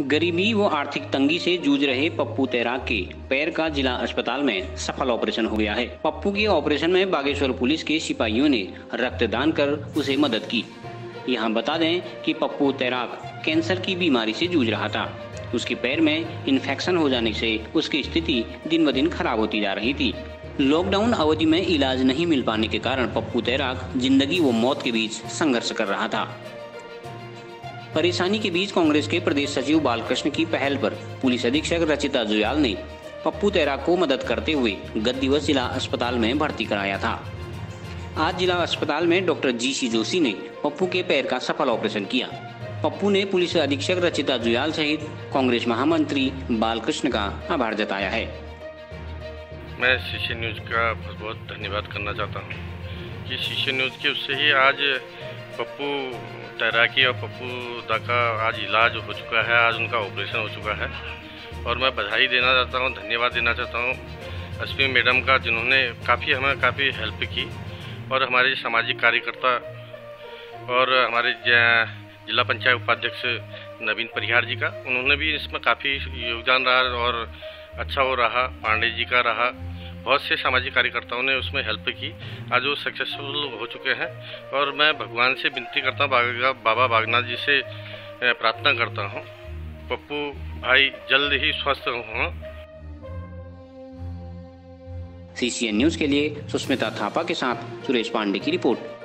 गरीबी व आर्थिक तंगी से जूझ रहे पप्पू तैराक के। पैर का जिला अस्पताल में सफल ऑपरेशन हो गया है। पप्पू के ऑपरेशन में बागेश्वर पुलिस के सिपाहियों ने रक्तदान कर उसे मदद की। यहाँ बता दें कि पप्पू तैराक कैंसर की बीमारी से जूझ रहा था। उसके पैर में इन्फेक्शन हो जाने से उसकी स्थिति दिन ब दिन खराब होती जा रही थी। लॉकडाउन अवधि में इलाज नहीं मिल पाने के कारण पप्पू तैराक ज़िंदगी व मौत के बीच संघर्ष कर रहा था। परेशानी के बीच कांग्रेस के प्रदेश सचिव बालकृष्ण की पहल पर पुलिस अधीक्षक रचिता जुयाल ने पप्पू तैराक को मदद करते हुए गत दिवस जिला अस्पताल में भर्ती कराया था। आज जिला अस्पताल में डॉक्टर जी सी जोशी ने पप्पू के पैर का सफल ऑपरेशन किया। पप्पू ने पुलिस अधीक्षक रचिता जुयाल सहित कांग्रेस महामंत्री बालकृष्ण का आभार जताया है। मैं शीशे न्यूज़ का बहुत बहुत धन्यवाद करना चाहता हूँ कि शीशे न्यूज़ के उससे ही आज पप्पू तैराकी और पप्पू दा का आज इलाज हो चुका है, आज उनका ऑपरेशन हो चुका है। और मैं बधाई देना चाहता हूँ, धन्यवाद देना चाहता हूँ एस मैडम का, जिन्होंने काफ़ी हमें काफ़ी हेल्प की और हमारे सामाजिक कार्यकर्ता और हमारे जिला पंचायत उपाध्यक्ष नवीन परिहार जी का, उन्होंने भी इसमें काफ़ी योगदान रहा और अच्छा हो रहा, पांडे जी का रहा। बहुत से सामाजिक कार्यकर्ताओं ने उसमें हेल्प की। आज वो सक्सेसफुल हो चुके हैं और मैं भगवान से विनती करता हूँ बाबा बागनाथ जी से प्रार्थना करता हूँ। पप्पू भाई, जल्द ही स्वस्थ हों सी न्यूज़ के लिए सुष्मिता थापा के साथ सुरेश पांडे की रिपोर्ट।